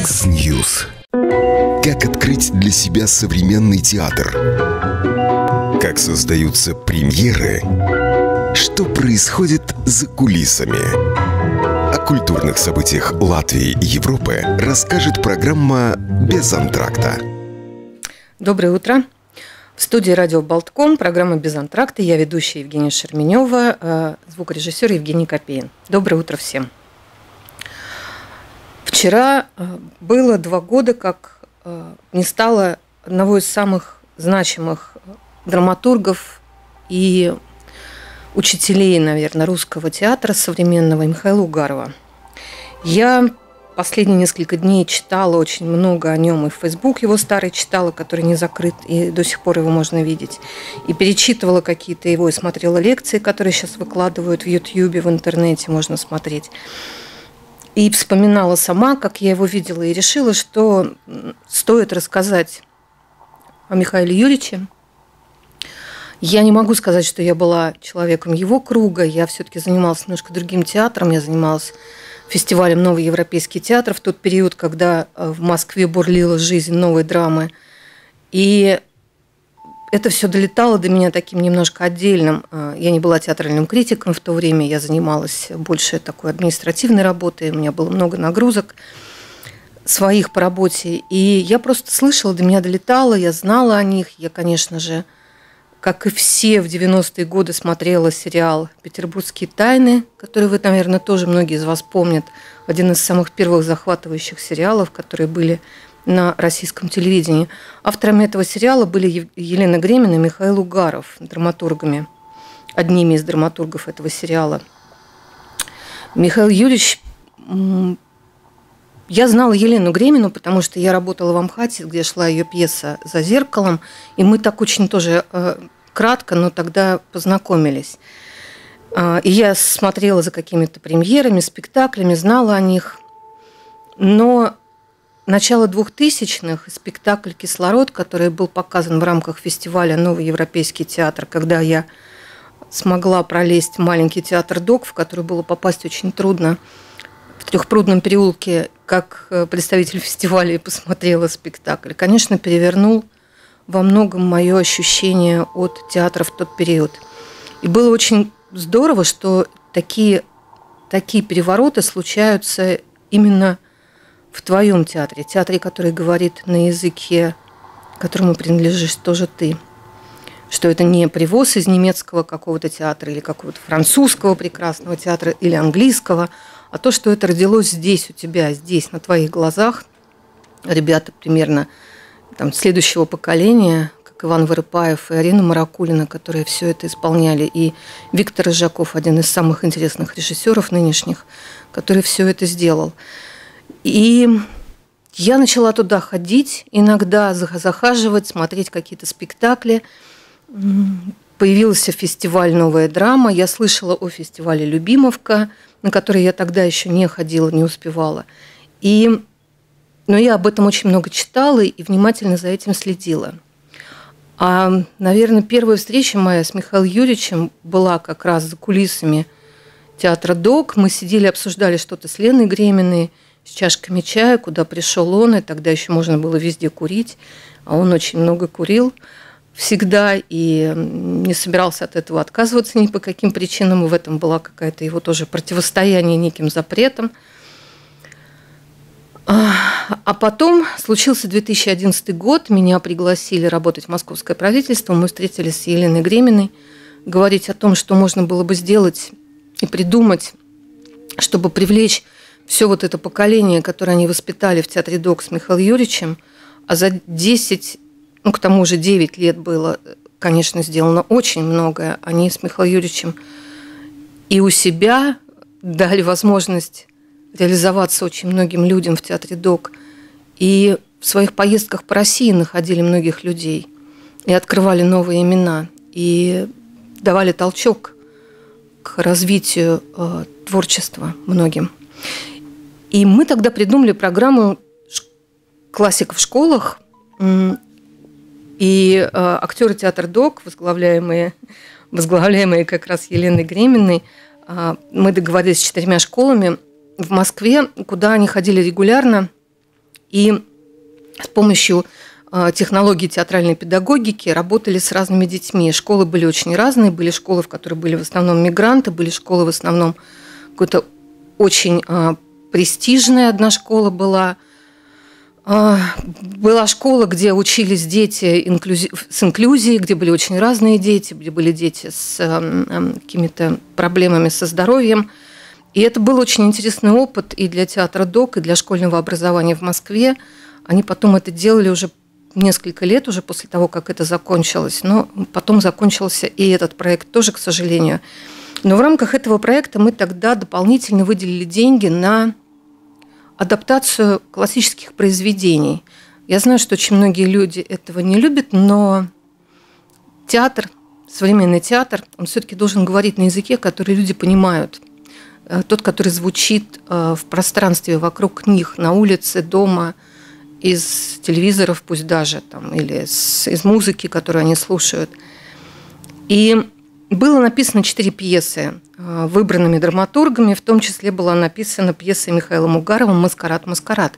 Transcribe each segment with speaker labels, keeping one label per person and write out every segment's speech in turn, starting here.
Speaker 1: X-News. Как открыть для себя современный театр? Как создаются премьеры? Что происходит за кулисами? О культурных событиях Латвии и Европы расскажет программа «Без антракта».
Speaker 2: Доброе утро. В студии радио Болтком, программа «Без антракта». Я ведущая Евгения Шерменева, э, звукорежиссер Евгений Копеин. Доброе утро всем. Вчера э, было два года, как э, не стало одного из самых значимых драматургов и учителей, наверное, русского театра современного Михаила Угарова. Я последние несколько дней читала очень много о нем, и в Facebook его старый читала, который не закрыт, и до сих пор его можно видеть. И перечитывала какие-то его, и смотрела лекции, которые сейчас выкладывают в YouTube, в интернете можно смотреть. И вспоминала сама, как я его видела, и решила, что стоит рассказать о Михаиле Юрьевиче. Я не могу сказать, что я была человеком его круга. Я все-таки занималась немножко другим театром. Я занималась фестивалем «Новый европейский театр» в тот период, когда э, в Москве бурлила жизнь новой драмы. И это все долетало до меня таким немножко отдельным. А, я не была театральным критиком в то время, я занималась больше такой административной работой, у меня было много нагрузок своих по работе. И я просто слышала, до меня долетало, я знала о них. Я, конечно же, как и все в 90-е годы смотрела сериал «Петербургские тайны», который вы, наверное, тоже многие из вас помнят. Один из самых первых захватывающих сериалов, которые были на российском телевидении. Авторами этого сериала были Елена Гремина и Михаил Угаров, драматургами, одними из драматургов этого сериала. Михаил Юрьевич я знала Елену Гремину, потому что я работала в Амхате, где шла ее пьеса «За зеркалом», и мы так очень тоже э, кратко, но тогда познакомились. А, и я смотрела за какими-то премьерами, спектаклями, знала о них. Но начало 2000-х спектакль «Кислород», который был показан в рамках фестиваля «Новый европейский театр», когда я смогла пролезть в маленький театр ДОК, в который было попасть очень трудно, в Трехпрудном переулке, как э, представитель фестиваля, и посмотрела спектакль. Конечно, перевернул во многом мое ощущение от театра в тот период. И было очень здорово, что такие, такие перевороты случаются именно – в твоем театре, театре, который говорит на языке, которому принадлежишь тоже ты. Что это не привоз из немецкого какого-то театра или какого-то французского прекрасного театра или английского, а то, что это родилось здесь у тебя, здесь, на твоих глазах. Ребята примерно там, следующего поколения, как Иван Вырыпаев и Арина Маракулина, которые все это исполняли, и Виктор Рыжаков, один из самых интересных режиссеров нынешних, который все это сделал. И я начала туда ходить, иногда захаживать, смотреть какие-то спектакли. Появился фестиваль «Новая драма». Я слышала о фестивале «Любимовка», на который я тогда еще не ходила, не успевала. И, но я об этом очень много читала и внимательно за этим следила. А, наверное, первая встреча моя с Михаилом Юрьевичем была как раз за кулисами театра «Док». Мы сидели, обсуждали что-то с Леной Греминой – с чашками чая, куда пришел он, и тогда еще можно было везде курить, а он очень много курил всегда и не собирался от этого отказываться ни по каким причинам, и в этом была какая-то его тоже противостояние неким запретом. А, а потом случился 2011 год, меня пригласили работать в московское правительство, мы встретились с Еленой Греминой, говорить о том, что можно было бы сделать и придумать, чтобы привлечь все вот это поколение, которое они воспитали в театре ДОК с Михаилом Юрьевичем, а за 10, ну, к тому же 9 лет было, конечно, сделано очень многое. Они с Михаилом Юрьевичем и у себя дали возможность реализоваться очень многим людям в театре ДОК. И в своих поездках по России находили многих людей и открывали новые имена, и давали толчок к развитию э, творчества многим. И мы тогда придумали программу классиков в школах. И э, актеры театра ДОК, возглавляемые, возглавляемые как раз Еленой Греминой, э, мы договорились с четырьмя школами в Москве, куда они ходили регулярно и с помощью а, технологий театральной педагогики работали с разными детьми. Школы были очень разные. Были школы, в которых были в основном мигранты, были школы в основном какой-то очень а, престижная одна школа была. А, была школа, где учились дети инклюзи... с инклюзией, где были очень разные дети, где были дети с какими-то проблемами со здоровьем. И это был очень интересный опыт и для театра ДОК, и для школьного образования в Москве. Они потом это делали уже несколько лет уже после того, как это закончилось, но потом закончился и этот проект тоже, к сожалению. Но в рамках этого проекта мы тогда дополнительно выделили деньги на адаптацию классических произведений. Я знаю, что очень многие люди этого не любят, но театр, современный театр, он все-таки должен говорить на языке, который люди понимают. Э, тот, который звучит э, в пространстве вокруг них, на улице, дома – из телевизоров, пусть даже, там, или с, из музыки, которую они слушают. И было написано четыре пьесы э, выбранными драматургами, в том числе была написана пьеса Михаила Мугарова «Маскарад, маскарад»,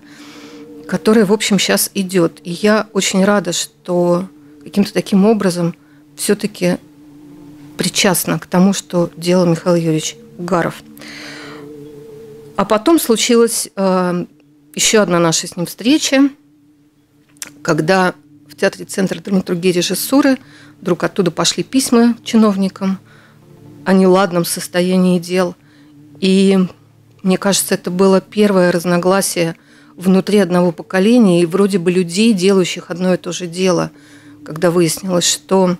Speaker 2: которая, в общем, сейчас идет. И я очень рада, что каким-то таким образом все-таки причастна к тому, что делал Михаил Юрьевич Угаров. А потом случилось э, еще одна наша с ним встреча, когда Театре Центра драматургии и режиссуры вдруг оттуда пошли письма чиновникам о неладном состоянии дел. И мне кажется, это было первое разногласие внутри одного поколения и вроде бы людей, делающих одно и то же дело, когда выяснилось, что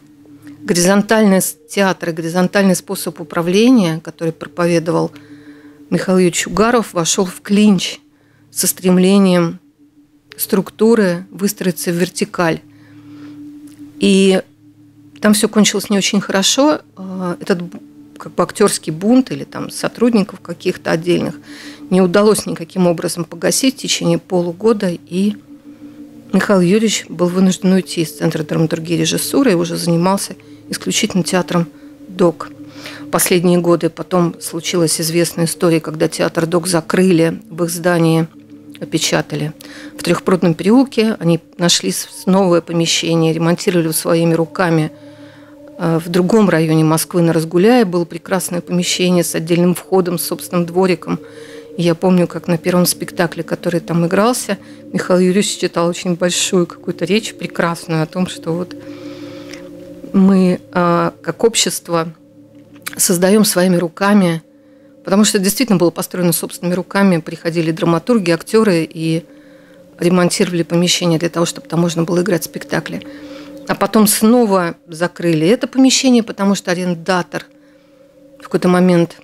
Speaker 2: горизонтальный театр горизонтальный способ управления, который проповедовал Михаил Юрьевич Угаров, вошел в клинч со стремлением структуры выстроиться в вертикаль. И там все кончилось не очень хорошо. А, этот как бы актерский бунт или там сотрудников каких-то отдельных не удалось никаким образом погасить в течение полугода, и Михаил Юрьевич был вынужден уйти из Центра драматургии и режиссуры и уже занимался исключительно театром ДОК. Последние годы потом случилась известная история, когда театр ДОК закрыли в их здании – опечатали. В Трехпрудном переулке они нашли новое помещение, ремонтировали своими руками. Э, в другом районе Москвы на Разгуляе было прекрасное помещение с отдельным входом, с собственным двориком. И я помню, как на первом спектакле, который там игрался, Михаил Юрьевич читал очень большую какую-то речь, прекрасную, о том, что вот мы э, как общество создаем своими руками Потому что действительно было построено собственными руками. Приходили драматурги, актеры и ремонтировали помещение для того, чтобы там можно было играть спектакли. А потом снова закрыли это помещение, потому что арендатор в какой-то момент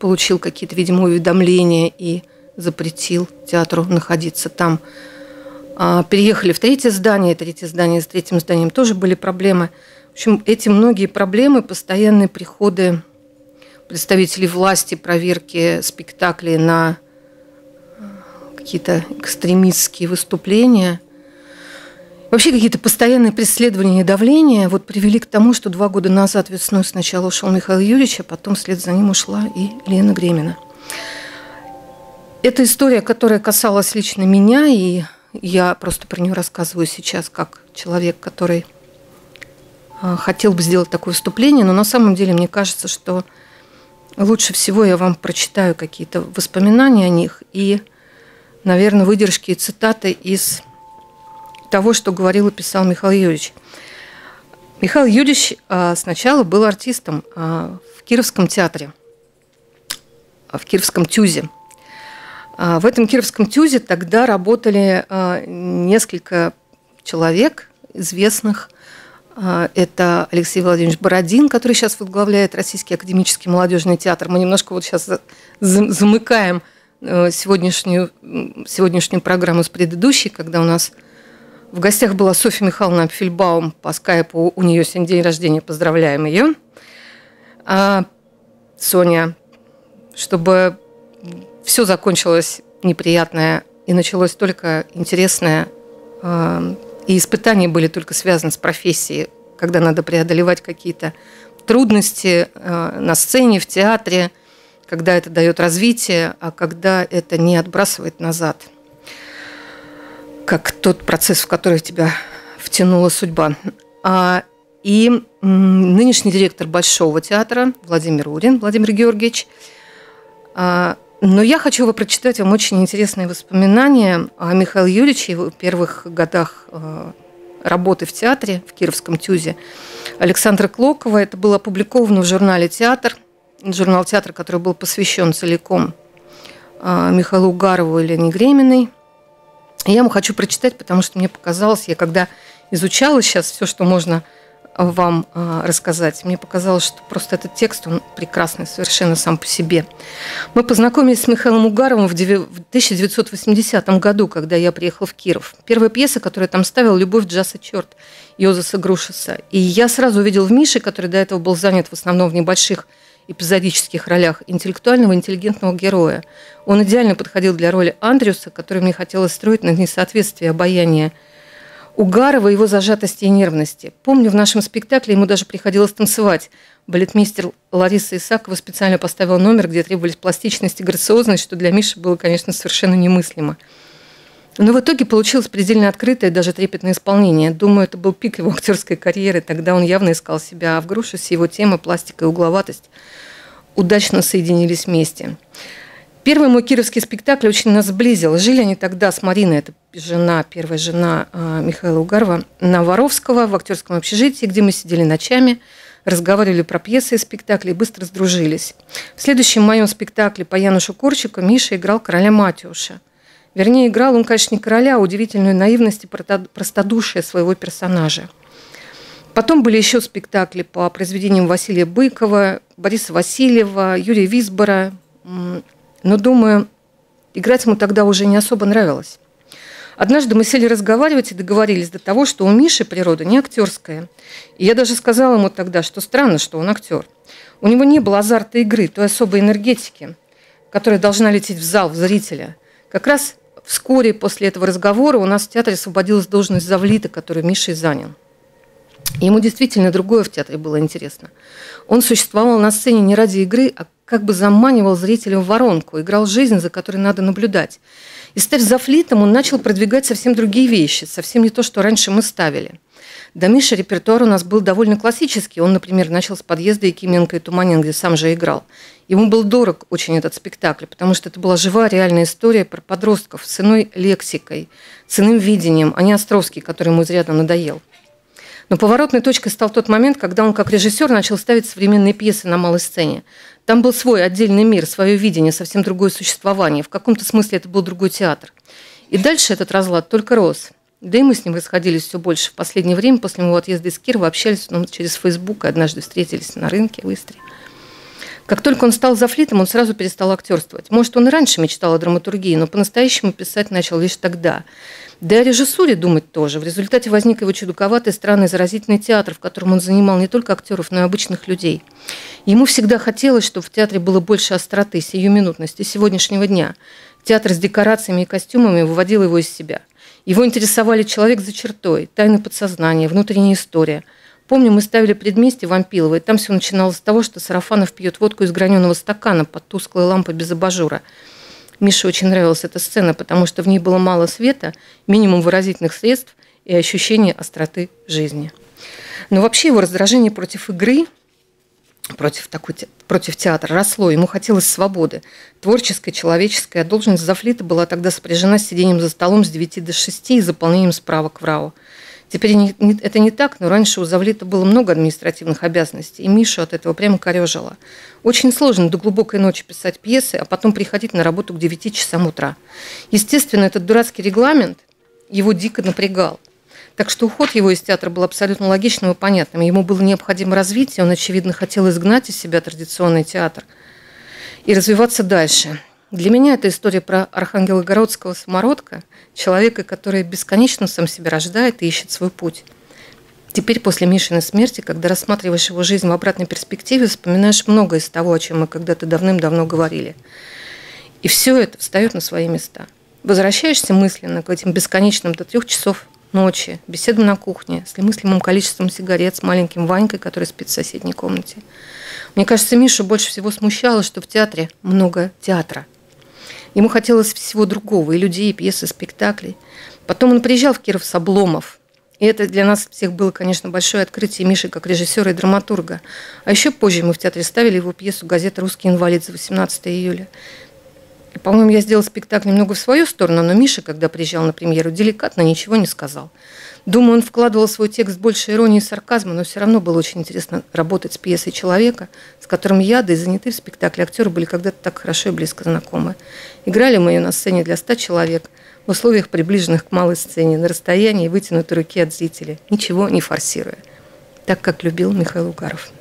Speaker 2: получил какие-то, видимо, уведомления и запретил театру находиться там. А переехали в третье здание, третье здание с третьим зданием тоже были проблемы. В общем, эти многие проблемы, постоянные приходы представителей власти проверки спектаклей на э, какие-то экстремистские выступления. Вообще какие-то постоянные преследования и давления вот привели к тому, что два года назад весной сначала ушел Михаил Юрьевич, а потом вслед за ним ушла и Лена Гремина. Это история, которая касалась лично меня, и я просто про нее рассказываю сейчас как человек, который э, хотел бы сделать такое выступление, но на самом деле мне кажется, что Лучше всего я вам прочитаю какие-то воспоминания о них и, наверное, выдержки и цитаты из того, что говорил и писал Михаил Юрьевич. Михаил Юрьевич а, сначала был артистом а, в Кировском театре, в Кировском ТЮЗе. А, в этом Кировском ТЮЗе тогда работали несколько человек известных а, это Алексей Владимирович Бородин, который сейчас возглавляет Российский академический молодежный театр. Мы немножко вот сейчас замыкаем э, сегодняшнюю, сегодняшнюю программу с предыдущей, когда у нас в гостях была Софья Михайловна Апфельбаум по скайпу. У нее сегодня день рождения, поздравляем ее. А Соня, чтобы все закончилось неприятное и началось только интересное, а, и испытания были только связаны с профессией, когда надо преодолевать какие-то трудности э, на сцене, в театре, когда это дает развитие, а когда это не отбрасывает назад. как тот процесс, в который тебя втянула судьба. А, и нынешний директор Большого театра Владимир Урин, Владимир Георгиевич. Но я хочу его прочитать вам очень интересные воспоминания о Михаиле Юрьевиче, его первых годах а, работы в театре, в Кировском ТЮЗе. Александра Клокова. Это было опубликовано в журнале «Театр», журнал «Театр», который был посвящен целиком Михаилу Угарову и Лене Греминой. Я ему хочу прочитать, потому что мне показалось, я когда изучала сейчас все, что можно вам а, рассказать. Мне показалось, что просто этот текст, он прекрасный совершенно сам по себе. Мы познакомились с Михаилом Угаровым в 1980 году, когда я приехала в Киров. Первая пьеса, которую я там ставила, «Любовь, джаз и черт» Йозеса Грушеса. И я сразу увидел в Мише, который до этого был занят в основном в небольших эпизодических ролях интеллектуального, интеллигентного героя. Он идеально подходил для роли Андрюса, который мне хотелось строить на несоответствие обаяния Угарова, его зажатости и нервности. Помню, в нашем спектакле ему даже приходилось танцевать. Балетмейстер Лариса Исакова специально поставила номер, где требовались пластичность и грациозность, что для Миши было, конечно, совершенно немыслимо. Но в итоге получилось предельно открытое, даже трепетное исполнение. Думаю, это был пик его актерской карьеры. Тогда он явно искал себя, а в груше с его темой пластика и угловатость удачно соединились вместе. Первый мой кировский спектакль очень нас сблизил. Жили они тогда с Мариной, это жена, первая жена а, Михаила Угарова, на Воровского в актерском общежитии, где мы сидели ночами, разговаривали про пьесы и спектакли и быстро сдружились. В следующем моем спектакле по Янушу Корчику Миша играл короля Матюша. Вернее, играл он, конечно, не короля, а удивительную наивность и простодушие своего персонажа. Потом были еще спектакли по произведениям Василия Быкова, Бориса Васильева, Юрия Висбора, но, думаю, играть ему тогда уже не особо нравилось. Однажды мы сели разговаривать и договорились до того, что у Миши природа не актерская. И я даже сказала ему тогда, что странно, что он актер. У него не было азарта игры, той особой энергетики, которая должна лететь в зал, в зрителя. Как раз вскоре после этого разговора у нас в театре освободилась должность завлита, которую Миша и занял. Ему действительно другое в театре было интересно. Он существовал на сцене не ради игры, а как бы заманивал зрителя в воронку, играл жизнь, за которой надо наблюдать. И став за флитом, он начал продвигать совсем другие вещи, совсем не то, что раньше мы ставили. Да, Миша, репертуар у нас был довольно классический. Он, например, начал с подъезда Якименко и Туманин, где сам же играл. Ему был дорог очень этот спектакль, потому что это была живая, реальная история про подростков с иной лексикой, с иным видением, а не Островский, который ему изрядно надоел. Но поворотной точкой стал тот момент, когда он как режиссер начал ставить современные пьесы на малой сцене. Там был свой отдельный мир, свое видение, совсем другое существование. В каком-то смысле это был другой театр. И дальше этот разлад только рос. Да и мы с ним расходились все больше. В последнее время, после моего отъезда из Кирова, общались ну, через Фейсбук, и однажды встретились на рынке в Истре. Как только он стал зафлитом, он сразу перестал актерствовать. Может, он и раньше мечтал о драматургии, но по-настоящему писать начал лишь тогда. Да и о режиссуре думать тоже. В результате возник его чудаковатый, странный, заразительный театр, в котором он занимал не только актеров, но и обычных людей. Ему всегда хотелось, чтобы в театре было больше остроты, сиюминутности сегодняшнего дня. Театр с декорациями и костюмами выводил его из себя. Его интересовали человек за чертой, тайны подсознания, внутренняя история. Помню, мы ставили предместье Вампилова, и там все начиналось с того, что Сарафанов пьет водку из граненого стакана под тусклой лампой без абажура – Мише очень нравилась эта сцена, потому что в ней было мало света, минимум выразительных средств и ощущение остроты жизни. Но вообще его раздражение против игры, против, такой, против театра росло. Ему хотелось свободы, творческой, человеческой. А должность Зафлита была тогда сопряжена с сидением за столом с 9 до 6 и заполнением справок в РАО. Теперь это не так, но раньше у Завлита было много административных обязанностей, и Мишу от этого прямо корежило. Очень сложно до глубокой ночи писать пьесы, а потом приходить на работу к 9 часам утра. Естественно, этот дурацкий регламент его дико напрягал. Так что уход его из театра был абсолютно логичным и понятным. Ему было необходимо развитие, он, очевидно, хотел изгнать из себя традиционный театр и развиваться дальше. Для меня это история про архангелогородского самородка, человека, который бесконечно сам себя рождает и ищет свой путь. Теперь, после Мишиной смерти, когда рассматриваешь его жизнь в обратной перспективе, вспоминаешь многое из того, о чем мы когда-то давным-давно говорили. И все это встает на свои места. Возвращаешься мысленно к этим бесконечным до трех часов ночи, беседам на кухне с немыслимым количеством сигарет с маленьким Ванькой, который спит в соседней комнате. Мне кажется, Мишу больше всего смущало, что в театре много театра – Ему хотелось всего другого, и людей, и пьес, и спектаклей. Потом он приезжал в Киров с Обломов. И это для нас всех было, конечно, большое открытие Миши как режиссера и драматурга. А еще позже мы в театре ставили его пьесу газеты «Русский инвалид» за 18 июля. По-моему, я сделала спектакль немного в свою сторону, но Миша, когда приезжал на премьеру, деликатно ничего не сказал. Думаю, он вкладывал свой текст больше иронии и сарказма, но все равно было очень интересно работать с пьесой человека, с которым я, да и занятые в спектакле актеры были когда-то так хорошо и близко знакомы. Играли мы ее на сцене для ста человек, в условиях, приближенных к малой сцене, на расстоянии вытянутой руки от зрителя, ничего не форсируя, так как любил Михаил Угаров.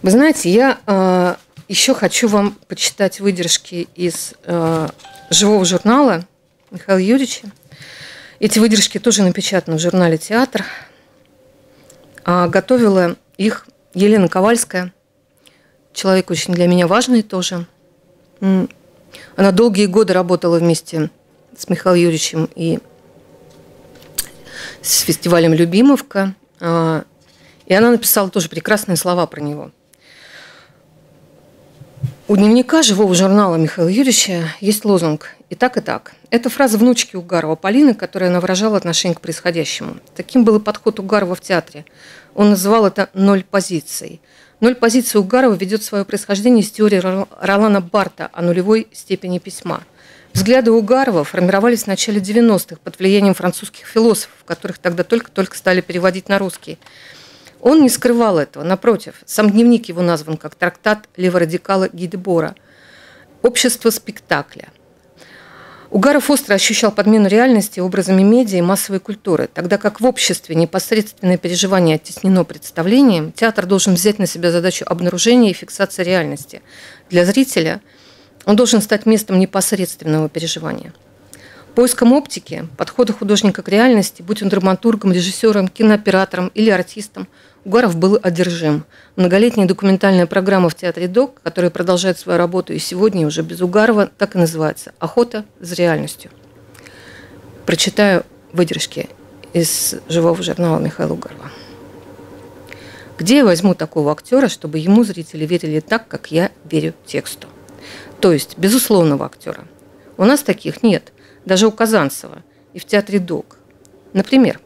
Speaker 2: Вы знаете, я э, еще хочу вам почитать выдержки из э, живого журнала Михаила Юрьевича. Эти выдержки тоже напечатаны в журнале «Театр». А готовила их Елена Ковальская, человек очень для меня важный тоже. Она долгие годы работала вместе с Михаилом Юрьевичем и с фестивалем «Любимовка». А, и она написала тоже прекрасные слова про него. У дневника живого журнала Михаила Юрьевича есть лозунг «И так, и так». Это фраза внучки Угарова Полины, которая она выражала отношение к происходящему. Таким был и подход Угарова в театре. Он называл это «ноль позиций». Ноль позиций Угарова ведет свое происхождение из теории Ролана Барта о нулевой степени письма. Взгляды Угарова формировались в начале 90-х под влиянием французских философов, которых тогда только-только стали переводить на русский. Он не скрывал этого, напротив. Сам дневник его назван как трактат леворадикала Гидебора «Общество спектакля». Угаров остро ощущал подмену реальности образами медиа и массовой культуры, тогда как в обществе непосредственное переживание оттеснено представлением, театр должен взять на себя задачу обнаружения и фиксации реальности. Для зрителя он должен стать местом непосредственного переживания. Поиском оптики, подхода художника к реальности, будь он драматургом, режиссером, кинооператором или артистом – Угаров был одержим. Многолетняя документальная программа в Театре ДОК, которая продолжает свою работу и сегодня уже без Угарова, так и называется «Охота за реальностью». Прочитаю выдержки из живого журнала Михаила Угарова. Где я возьму такого актера, чтобы ему зрители верили так, как я верю тексту? То есть, безусловного актера. У нас таких нет, даже у Казанцева и в театре ДОК. Например,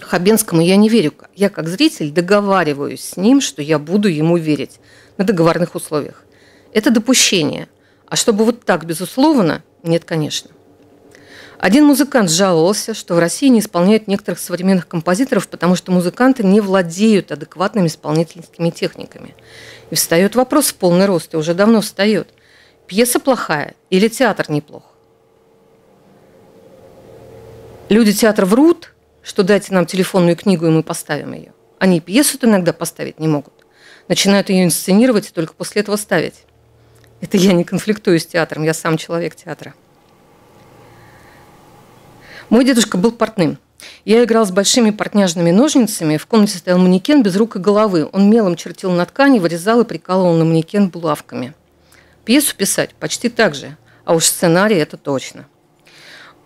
Speaker 2: Хабенскому я не верю. Я как зритель договариваюсь с ним, что я буду ему верить на договорных условиях. Это допущение. А чтобы вот так, безусловно, нет, конечно. Один музыкант жаловался, что в России не исполняют некоторых современных композиторов, потому что музыканты не владеют адекватными исполнительскими техниками. И встает вопрос в полный рост, и уже давно встает. Пьеса плохая или театр неплох? Люди театра врут, что дайте нам телефонную книгу, и мы поставим ее. Они пьесу иногда поставить не могут. Начинают ее инсценировать и только после этого ставить. Это я не конфликтую с театром, я сам человек театра. Мой дедушка был портным. Я играл с большими портняжными ножницами. В комнате стоял манекен без рук и головы. Он мелом чертил на ткани, вырезал и прикалывал на манекен булавками. Пьесу писать почти так же, а уж сценарий это точно –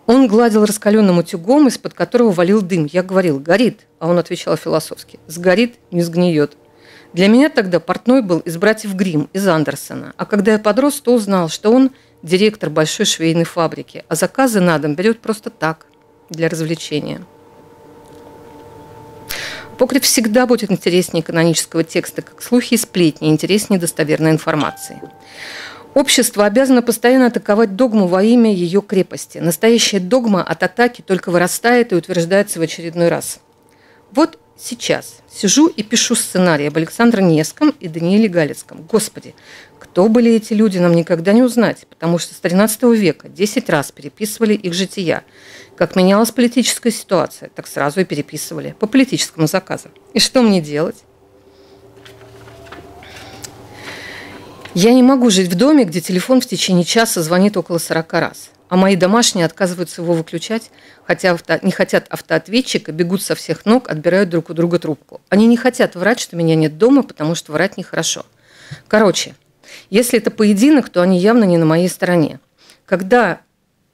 Speaker 2: он гладил раскаленным утюгом, из-под которого валил дым. Я говорил, горит. А он отвечал философски, сгорит, не сгниет. Для меня тогда портной был из братьев Грим, из Андерсона. А когда я подрос, то узнал, что он директор большой швейной фабрики, а заказы на дом берет просто так, для развлечения. Покрив всегда будет интереснее канонического текста, как слухи и сплетни, интереснее достоверной информации. Общество обязано постоянно атаковать догму во имя ее крепости. Настоящая догма от атаки только вырастает и утверждается в очередной раз. Вот сейчас сижу и пишу сценарий об Александре Невском и Данииле Галицком. Господи, кто были эти люди, нам никогда не узнать, потому что с XIII века 10 раз переписывали их жития. Как менялась политическая ситуация, так сразу и переписывали по политическому заказу. И что мне делать? Я не могу жить в доме, где телефон в течение часа звонит около 40 раз. А мои домашние отказываются его выключать, хотя авто, не хотят автоответчика, бегут со всех ног, отбирают друг у друга трубку. Они не хотят врать, что меня нет дома, потому что врать нехорошо. Короче, если это поединок, то они явно не на моей стороне. Когда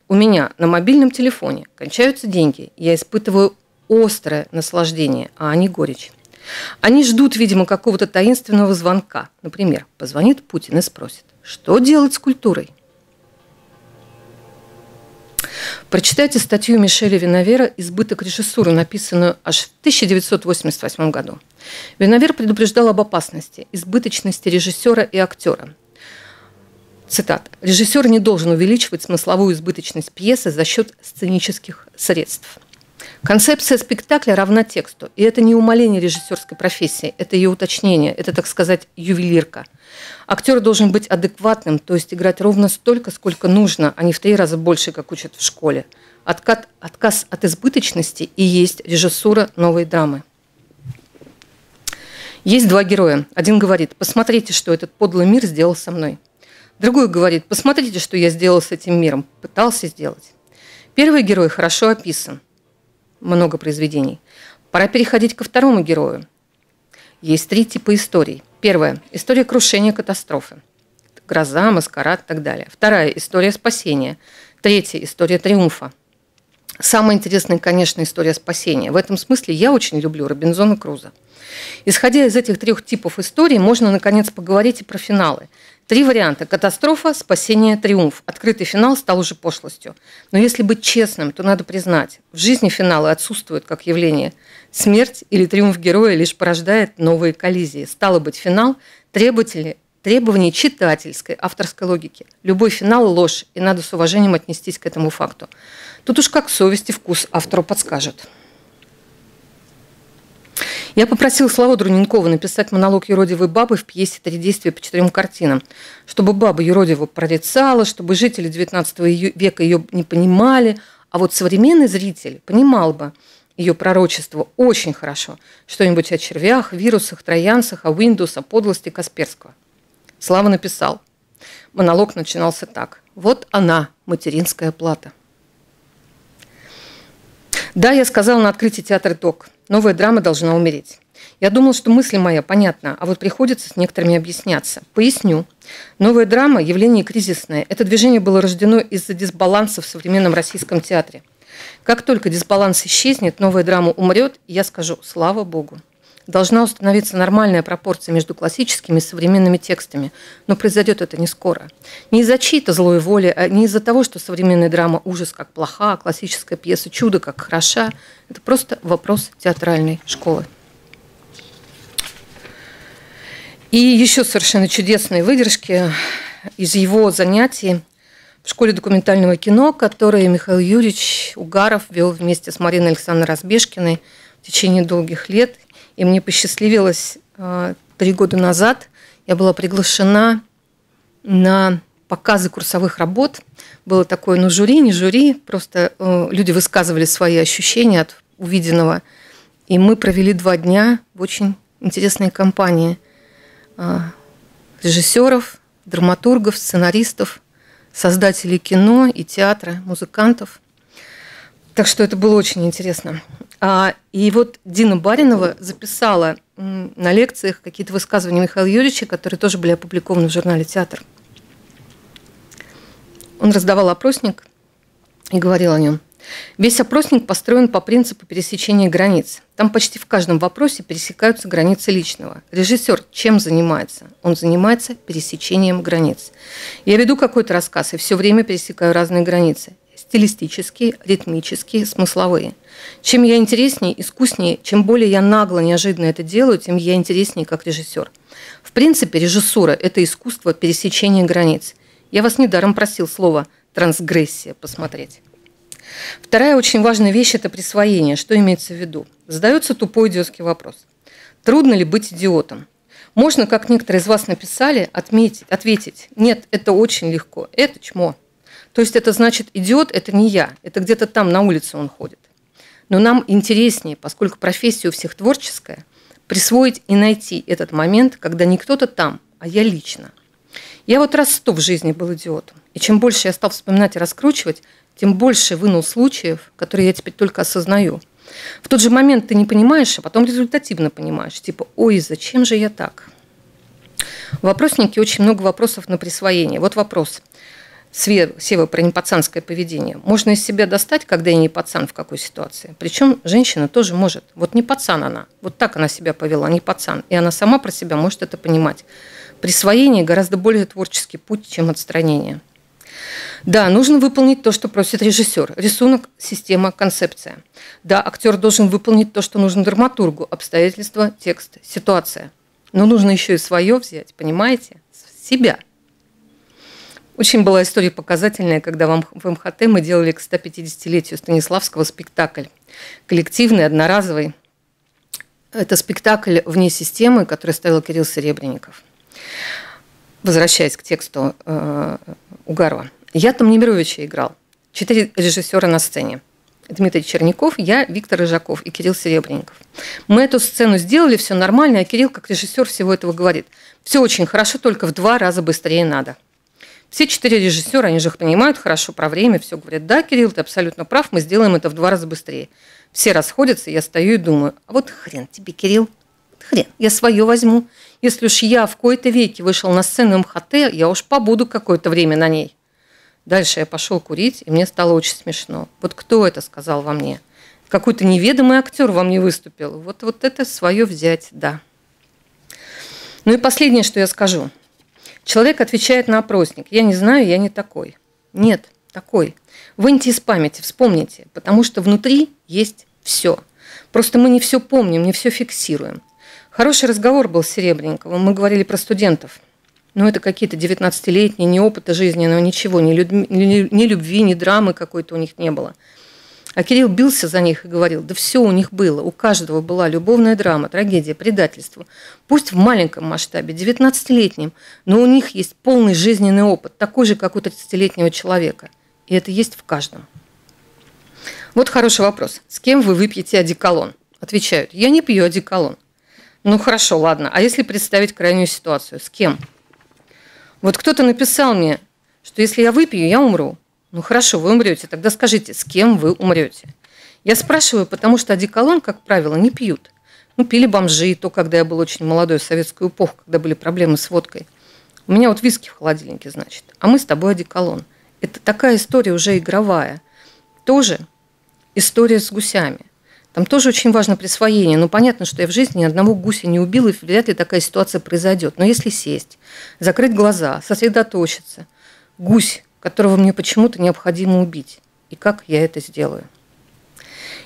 Speaker 2: у меня на мобильном телефоне кончаются деньги, я испытываю острое наслаждение, а они горечь. Они ждут, видимо, какого-то таинственного звонка. Например, позвонит Путин и спросит, что делать с культурой? Прочитайте статью Мишеля Винавера «Избыток режиссуры», написанную аж в 1988 году. Винавер предупреждал об опасности, избыточности режиссера и актера. Цитата. «Режиссер не должен увеличивать смысловую избыточность пьесы за счет сценических средств». Концепция спектакля равна тексту, и это не умаление режиссерской профессии, это ее уточнение, это, так сказать, ювелирка. Актер должен быть адекватным, то есть играть ровно столько, сколько нужно, а не в три раза больше, как учат в школе. Откат, отказ от избыточности и есть режиссура новой драмы. Есть два героя. Один говорит, посмотрите, что этот подлый мир сделал со мной. Другой говорит, посмотрите, что я сделал с этим миром, пытался сделать. Первый герой хорошо описан – много произведений. Пора переходить ко второму герою. Есть три типа историй. Первая – история крушения катастрофы. Гроза, маскарад и так далее. Вторая – история спасения. Третья – история триумфа. Самая интересная, конечно, история спасения. В этом смысле я очень люблю Робинзона Круза. Исходя из этих трех типов историй, можно, наконец, поговорить и про финалы. Три варианта. Катастрофа, спасение, триумф. Открытый финал стал уже пошлостью. Но если быть честным, то надо признать, в жизни финалы отсутствуют как явление. Смерть или триумф героя лишь порождает новые коллизии. Стало быть, финал требовательный требований читательской, авторской логики. Любой финал – ложь, и надо с уважением отнестись к этому факту. Тут уж как совесть и вкус автору подскажет. Я попросил Славу Друненкова написать монолог юродивой бабы в пьесе «Три действия по четырем картинам», чтобы баба юродиву прорицала, чтобы жители XIX века ее не понимали, а вот современный зритель понимал бы ее пророчество очень хорошо. Что-нибудь о червях, вирусах, троянцах, о Windows, о подлости Касперского. Слава написал. Монолог начинался так. Вот она, материнская плата. Да, я сказала на открытии театра ТОК. Новая драма должна умереть. Я думал, что мысль моя понятна, а вот приходится с некоторыми объясняться. Поясню. Новая драма – явление кризисное. Это движение было рождено из-за дисбаланса в современном российском театре. Как только дисбаланс исчезнет, новая драма умрет, и я скажу «Слава Богу» должна установиться нормальная пропорция между классическими и современными текстами. Но произойдет это не скоро. Не из-за чьей-то злой воли, а не из-за того, что современная драма ужас как плоха, а классическая пьеса чудо как хороша. Это просто вопрос театральной школы. И еще совершенно чудесные выдержки из его занятий в школе документального кино, которые Михаил Юрьевич Угаров вел вместе с Мариной Александровной Разбежкиной в течение долгих лет. И мне посчастливилось э, три года назад, я была приглашена на показы курсовых работ. Было такое, ну, жюри, не жюри, просто э, люди высказывали свои ощущения от увиденного. И мы провели два дня в очень интересной компании э, режиссеров, драматургов, сценаристов, создателей кино и театра, музыкантов. Так что это было очень интересно. А, и вот Дина Баринова записала на лекциях какие-то высказывания Михаила Юрьевича, которые тоже были опубликованы в журнале «Театр». Он раздавал опросник и говорил о нем. Весь опросник построен по принципу пересечения границ. Там почти в каждом вопросе пересекаются границы личного. Режиссер чем занимается? Он занимается пересечением границ. Я веду какой-то рассказ и все время пересекаю разные границы стилистические, ритмические, смысловые. Чем я интереснее, искуснее, чем более я нагло, неожиданно это делаю, тем я интереснее как режиссер. В принципе, режиссура – это искусство пересечения границ. Я вас недаром просил слово «трансгрессия» посмотреть. Вторая очень важная вещь – это присвоение. Что имеется в виду? Задается тупой идиотский вопрос. Трудно ли быть идиотом? Можно, как некоторые из вас написали, отметить, ответить, нет, это очень легко, это чмо. То есть это значит, идиот – это не я, это где-то там на улице он ходит. Но нам интереснее, поскольку профессия у всех творческая, присвоить и найти этот момент, когда не кто-то там, а я лично. Я вот раз сто в жизни был идиотом. И чем больше я стал вспоминать и раскручивать, тем больше вынул случаев, которые я теперь только осознаю. В тот же момент ты не понимаешь, а потом результативно понимаешь. Типа, ой, зачем же я так? В вопроснике очень много вопросов на присвоение. Вот вопрос. Непацанское поведение. Можно из себя достать, когда я не пацан в какой ситуации. Причем женщина тоже может. Вот не пацан она. Вот так она себя повела, не пацан. И она сама про себя может это понимать. Присвоение гораздо более творческий путь, чем отстранение. Да, нужно выполнить то, что просит режиссер. Рисунок, система, концепция. Да, актер должен выполнить то, что нужно драматургу. Обстоятельства, текст, ситуация. Но нужно еще и свое взять, понимаете? Себя. Очень была история показательная, когда в МХТ мы делали к 150-летию Станиславского спектакль. Коллективный, одноразовый. Это спектакль вне системы, который ставил Кирилл Серебренников. Возвращаясь к тексту э, Угарова. Я там Немировича играл. Четыре режиссера на сцене. Дмитрий Черняков, я, Виктор Рыжаков и Кирилл Серебренников. Мы эту сцену сделали, все нормально, а Кирилл, как режиссер всего этого, говорит, все очень хорошо, только в два раза быстрее надо. Все четыре режиссера, они же их понимают хорошо про время, все говорят, да, Кирилл, ты абсолютно прав, мы сделаем это в два раза быстрее. Все расходятся, я стою и думаю, а вот хрен тебе, Кирилл, хрен, я свое возьму. Если уж я в кои-то веке вышел на сцену МХТ, я уж побуду какое-то время на ней. Дальше я пошел курить, и мне стало очень смешно. Вот кто это сказал во мне? Какой-то неведомый актер во мне выступил. Вот, вот это свое взять, да. Ну и последнее, что я скажу. Человек отвечает на опросник. Я не знаю, я не такой. Нет, такой. Выньте из памяти, вспомните, потому что внутри есть все. Просто мы не все помним, не все фиксируем. Хороший разговор был с Серебренниковым. Мы говорили про студентов – ну, это какие-то 19-летние, ни опыта жизненного, ничего, ни, людь, ни, ни любви, ни драмы какой-то у них не было. А Кирилл бился за них и говорил, да все у них было, у каждого была любовная драма, трагедия, предательство. Пусть в маленьком масштабе, 19-летнем, но у них есть полный жизненный опыт, такой же, как у 30-летнего человека. И это есть в каждом. Вот хороший вопрос. С кем вы выпьете одеколон? Отвечают, я не пью одеколон. Ну хорошо, ладно. А если представить крайнюю ситуацию, с кем? Вот кто-то написал мне, что если я выпью, я умру. Ну хорошо, вы умрете, тогда скажите, с кем вы умрете? Я спрашиваю, потому что одеколон, как правило, не пьют. Ну, пили бомжи, то, когда я был очень молодой, в советскую эпоху, когда были проблемы с водкой. У меня вот виски в холодильнике, значит. А мы с тобой одеколон. Это такая история уже игровая. Тоже история с гусями. Там тоже очень важно присвоение. Ну, понятно, что я в жизни ни одного гуся не убил, и вряд ли такая ситуация произойдет. Но если сесть, закрыть глаза, сосредоточиться, гусь, которого мне почему-то необходимо убить, и как я это сделаю?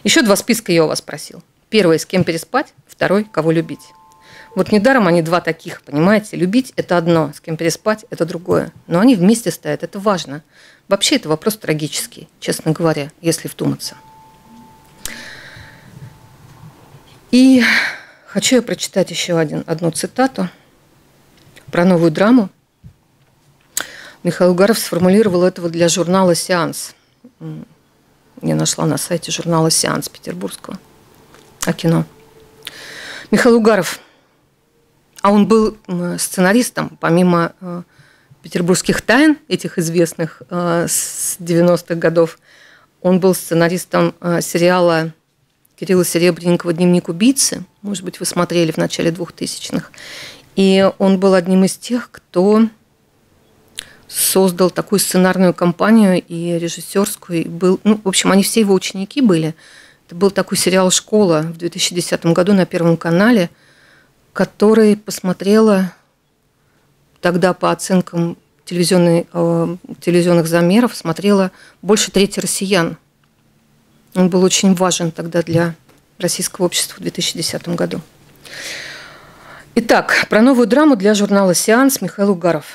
Speaker 2: Еще два списка я у вас просил. Первый – с кем переспать, второй – кого любить. Вот недаром они два таких, понимаете? Любить – это одно, с кем переспать – это другое. Но они вместе стоят, это важно. Вообще это вопрос трагический, честно говоря, если вдуматься. И хочу я прочитать еще один, одну цитату про новую драму. Михаил Угаров сформулировал этого для журнала «Сеанс». Я нашла на сайте журнала «Сеанс» петербургского о кино. Михаил Угаров, а он был сценаристом, помимо э, петербургских тайн, этих известных э, с 90-х годов, он был сценаристом э, сериала Кирилла Серебренникова «Дневник убийцы». Может быть, вы смотрели в начале 2000-х. И он был одним из тех, кто создал такую сценарную компанию и режиссерскую. И был, ну, в общем, они все его ученики были. Это был такой сериал «Школа» в 2010 году на Первом канале, который посмотрела тогда по оценкам телевизионной, э, телевизионных замеров, смотрела больше трети россиян. Он был очень важен тогда для российского общества в 2010 году. Итак, про новую драму для журнала «Сеанс» Михаил Угаров.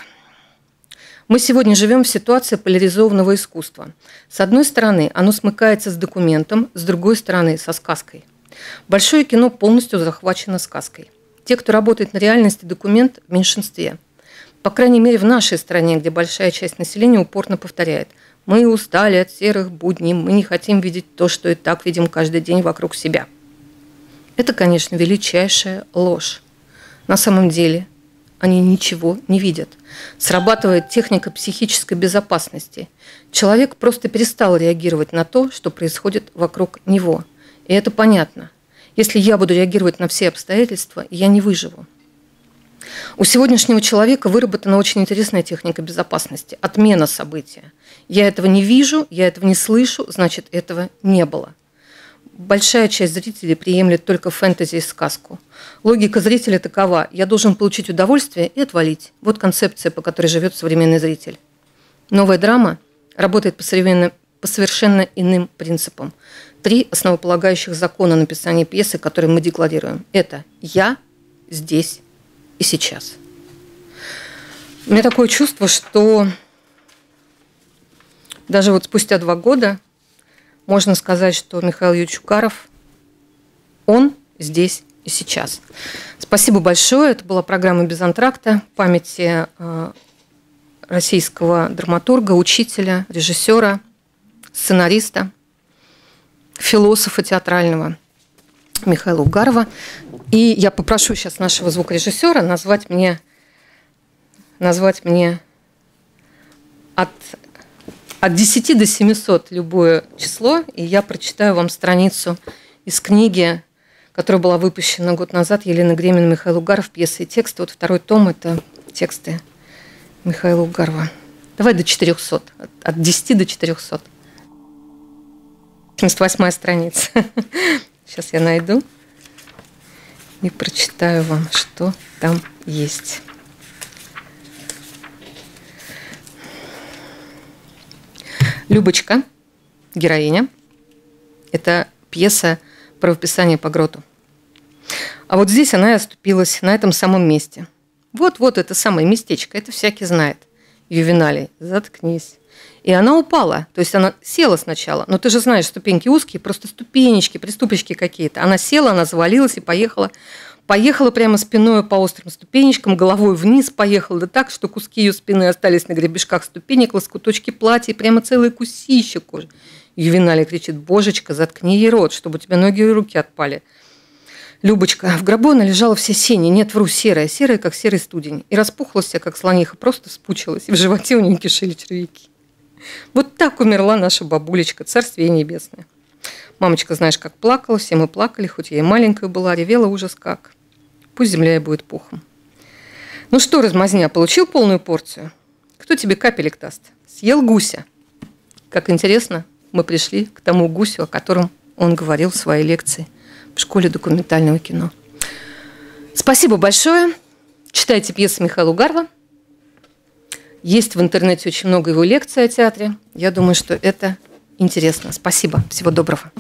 Speaker 2: Мы сегодня живем в ситуации поляризованного искусства. С одной стороны, оно смыкается с документом, с другой стороны, со сказкой. Большое кино полностью захвачено сказкой. Те, кто работает на реальности, документ в меньшинстве. По крайней мере, в нашей стране, где большая часть населения упорно повторяет – мы устали от серых будней, мы не хотим видеть то, что и так видим каждый день вокруг себя. Это, конечно, величайшая ложь. На самом деле они ничего не видят. Срабатывает техника психической безопасности. Человек просто перестал реагировать на то, что происходит вокруг него. И это понятно. Если я буду реагировать на все обстоятельства, я не выживу. У сегодняшнего человека выработана очень интересная техника безопасности – отмена события. Я этого не вижу, я этого не слышу, значит, этого не было. Большая часть зрителей приемлет только фэнтези и сказку. Логика зрителя такова – я должен получить удовольствие и отвалить. Вот концепция, по которой живет современный зритель. Новая драма работает по, современным, по совершенно иным принципам. Три основополагающих закона написания пьесы, которые мы декларируем. Это «я здесь и сейчас». У меня такое чувство, что даже вот спустя два года можно сказать, что Михаил Юрьевич Укаров, он здесь и сейчас. Спасибо большое. Это была программа «Без антракта» памяти э, российского драматурга, учителя, режиссера, сценариста, философа театрального Михаила Угарова. И я попрошу сейчас нашего звукорежиссера назвать мне, назвать мне от, от 10 до 700 любое число, и я прочитаю вам страницу из книги которая была выпущена год назад Елена Гремин, Михаил Угаров, пьеса и текст. Вот второй том – это тексты Михаила Угарова. Давай до 400, от 10 до 400. 78 страница. Сейчас я найду и прочитаю вам, что там есть. Любочка, героиня. Это пьеса правописания по гроту. А вот здесь она и оступилась, на этом самом месте. Вот-вот это самое местечко, это всякий знает. Ювеналий, заткнись. И она упала, то есть она села сначала, но ты же знаешь, ступеньки узкие, просто ступенечки, приступочки какие-то. Она села, она завалилась и поехала. Поехала прямо спиной по острым ступенечкам, головой вниз поехала, да так, что куски ее спины остались на гребешках ступенек, лоскуточки платья, прямо целые кусища кожи. Ювеналий кричит, божечка, заткни ей рот, чтобы у тебя ноги и руки отпали. Любочка, в гробу она лежала вся синяя, нет, вру, серая, серая, как серый студень. И распухла вся, как слониха, просто спучилась. И в животе у нее кишели червяки. Вот так умерла наша бабулечка, царствие небесное. Мамочка, знаешь, как плакала, все мы плакали, хоть я и маленькая была, ревела ужас как. Пусть земля и будет пухом. Ну что, размазня, получил полную порцию? Кто тебе капелек даст? Съел гуся. Как интересно, мы пришли к тому гусю, о котором он говорил в своей лекции – в школе документального кино. Спасибо большое. Читайте пьесы Михаила Угарова. Есть в интернете очень много его лекций о театре. Я думаю, что это интересно. Спасибо. Всего доброго.